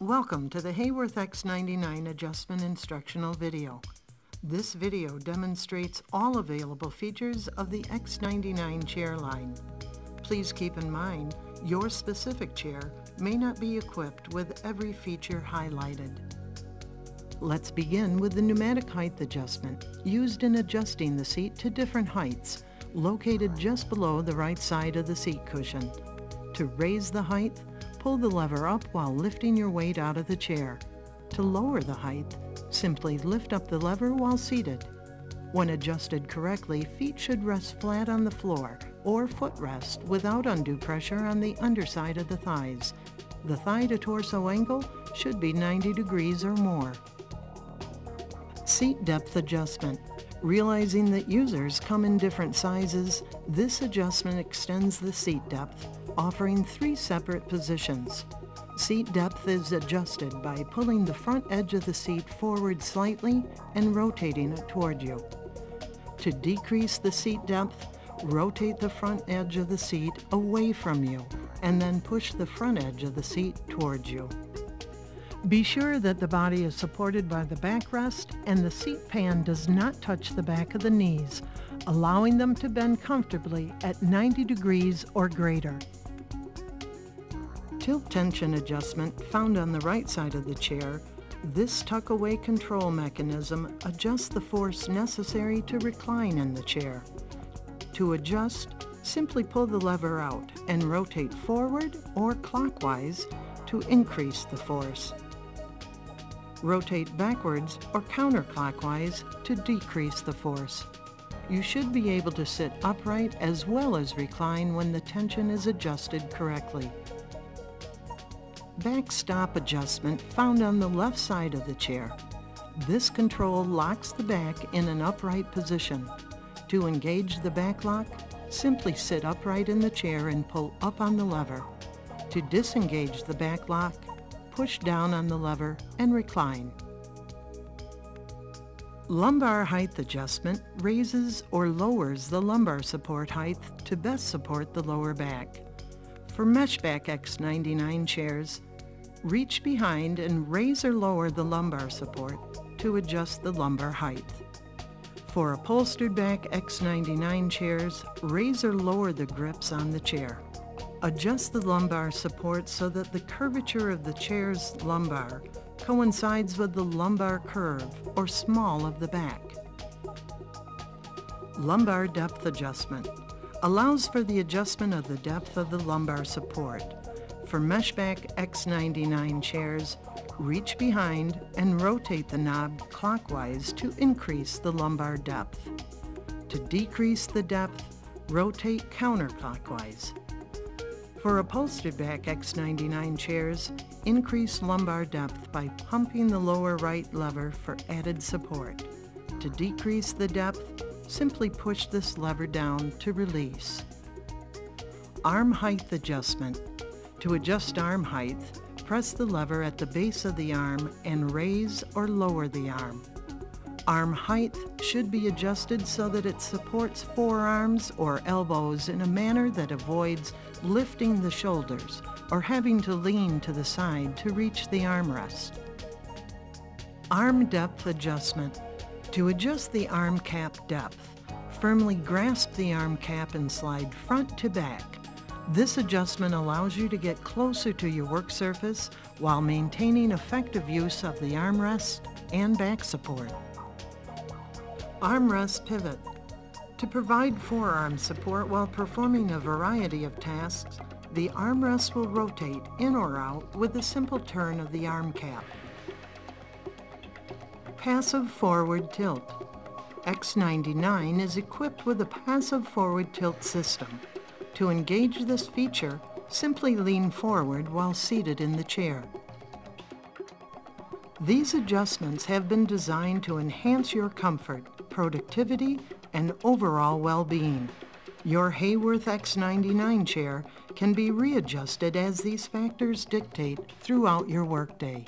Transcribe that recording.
Welcome to the Haworth X99 adjustment instructional video. This video demonstrates all available features of the X99 chair line. Please keep in mind, your specific chair may not be equipped with every feature highlighted. Let's begin with the pneumatic height adjustment, used in adjusting the seat to different heights, located just below the right side of the seat cushion. To raise the height, pull the lever up while lifting your weight out of the chair. To lower the height, simply lift up the lever while seated. When adjusted correctly, feet should rest flat on the floor or footrest without undue pressure on the underside of the thighs. The thigh to torso angle should be 90 degrees or more. Seat depth adjustment. Realizing that users come in different sizes, this adjustment extends the seat depth offering three separate positions. Seat depth is adjusted by pulling the front edge of the seat forward slightly and rotating it toward you. To decrease the seat depth, rotate the front edge of the seat away from you and then push the front edge of the seat towards you. Be sure that the body is supported by the backrest and the seat pan does not touch the back of the knees, allowing them to bend comfortably at 90 degrees or greater. Tilt tension adjustment found on the right side of the chair, this tuck-away control mechanism adjusts the force necessary to recline in the chair. To adjust, simply pull the lever out and rotate forward or clockwise to increase the force. Rotate backwards or counterclockwise to decrease the force. You should be able to sit upright as well as recline when the tension is adjusted correctly back stop adjustment found on the left side of the chair. This control locks the back in an upright position. To engage the back lock, simply sit upright in the chair and pull up on the lever. To disengage the back lock, push down on the lever and recline. Lumbar height adjustment raises or lowers the lumbar support height to best support the lower back. For Meshback X99 chairs, reach behind and raise or lower the lumbar support to adjust the lumbar height. For upholstered back X99 chairs, raise or lower the grips on the chair. Adjust the lumbar support so that the curvature of the chair's lumbar coincides with the lumbar curve or small of the back. Lumbar depth adjustment allows for the adjustment of the depth of the lumbar support. For Meshback X99 chairs, reach behind and rotate the knob clockwise to increase the lumbar depth. To decrease the depth, rotate counterclockwise. For upholstered back X99 chairs, increase lumbar depth by pumping the lower right lever for added support. To decrease the depth, Simply push this lever down to release. Arm height adjustment. To adjust arm height, press the lever at the base of the arm and raise or lower the arm. Arm height should be adjusted so that it supports forearms or elbows in a manner that avoids lifting the shoulders or having to lean to the side to reach the armrest. Arm depth adjustment. To adjust the arm cap depth, firmly grasp the arm cap and slide front to back. This adjustment allows you to get closer to your work surface while maintaining effective use of the armrest and back support. Armrest pivot. To provide forearm support while performing a variety of tasks, the armrest will rotate in or out with a simple turn of the arm cap. Passive forward tilt. X99 is equipped with a passive forward tilt system. To engage this feature, simply lean forward while seated in the chair. These adjustments have been designed to enhance your comfort, productivity, and overall well-being. Your Haworth X99 chair can be readjusted as these factors dictate throughout your workday.